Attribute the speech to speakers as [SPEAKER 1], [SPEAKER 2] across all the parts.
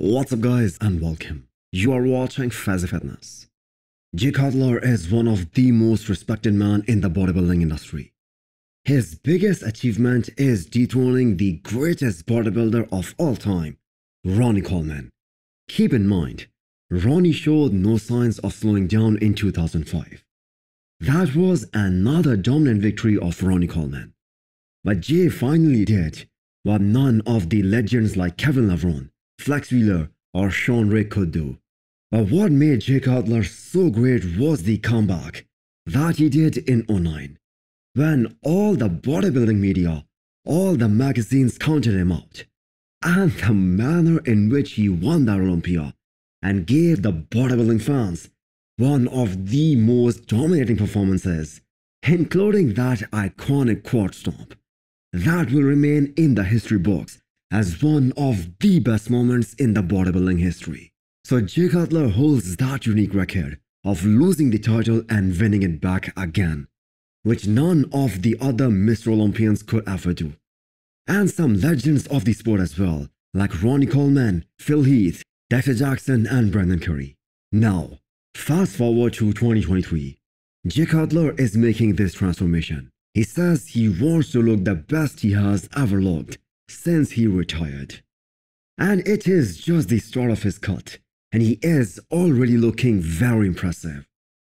[SPEAKER 1] What's up guys and welcome. You are watching Fazi Fitness. Jay Cutler is one of the most respected men in the bodybuilding industry. His biggest achievement is dethroning the greatest bodybuilder of all time, Ronnie Coleman. Keep in mind, Ronnie showed no signs of slowing down in 2005. That was another dominant victory of Ronnie Coleman. But Jay finally did what none of the legends like Kevin Levrone, Flex Wheeler, or Shawn Ray could do. But what made Jay Cutler so great was the comeback that he did in 09, when all the bodybuilding media, all the magazines counted him out, and the manner in which he won that Olympia and gave the bodybuilding fans one of the most dominating performances, including that iconic quad stomp that will remain in the history books as one of the best moments in the bodybuilding history. So Jay Cutler holds that unique record of losing the title and winning it back again, which none of the other Mr. Olympians could ever do. And some legends of the sport as well, like Ronnie Coleman, Phil Heath, Dexter Jackson, and Brandon Curry. Now, fast forward to 2023. Jay Cutler is making this transformation. He says he wants to look the best he has ever looked since he retired. And it is just the start of his cut, and he is already looking very impressive.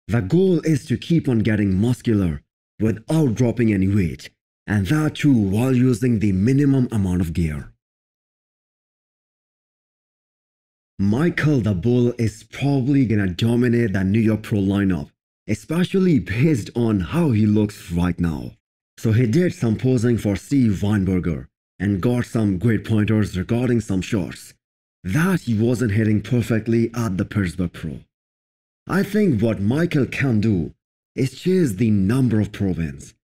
[SPEAKER 1] The goal is to keep on getting muscular without dropping any weight, and that too while using the minimum amount of gear. Michael Daboul is probably gonna dominate the New York Pro lineup especially based on how he looks right now. So he did some posing for Steve Weinberger and got some great pointers regarding some shots that he wasn't hitting perfectly at the Pittsburgh Pro. I think what Michael can do is chase the number of pro wins.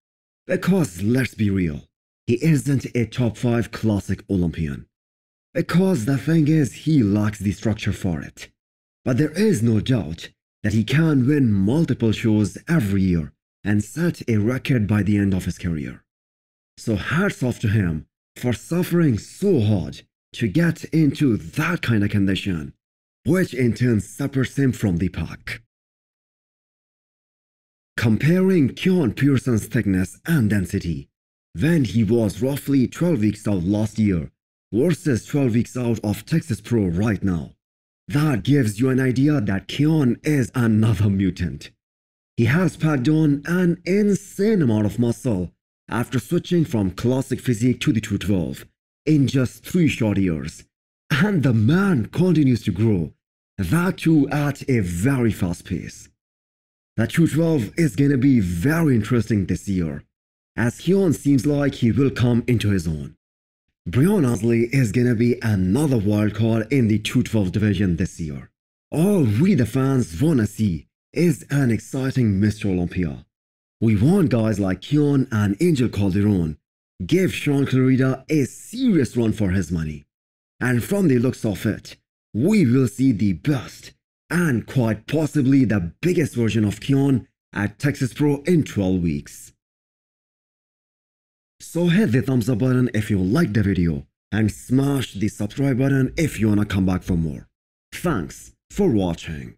[SPEAKER 1] Because let's be real, he isn't a top 5 classic Olympian. Because the thing is he lacks the structure for it. But there is no doubt that he can win multiple shows every year and set a record by the end of his career. So hats off to him for suffering so hard to get into that kind of condition, which in turn separates him from the pack. Comparing Keone Pearson's thickness and density, when he was roughly 12 weeks out last year versus 12 weeks out of Texas Pro right now, that gives you an idea that Keone is another mutant. He has packed on an insane amount of muscle after switching from classic physique to the 212 in just 3 short years. And the man continues to grow, that too at a very fast pace. The 212 is gonna be very interesting this year, as Keone seems like he will come into his own. Breon Ansley is gonna be another wildcard in the 212 division this year. All we the fans wanna see is an exciting Mr. Olympia. We want guys like Keone and Angel Calderon give Shaun Clarida a serious run for his money. And from the looks of it, we will see the best and quite possibly the biggest version of Keone at Texas Pro in 12 weeks. So hit the thumbs up button if you liked the video and smash the subscribe button if you wanna come back for more. Thanks for watching.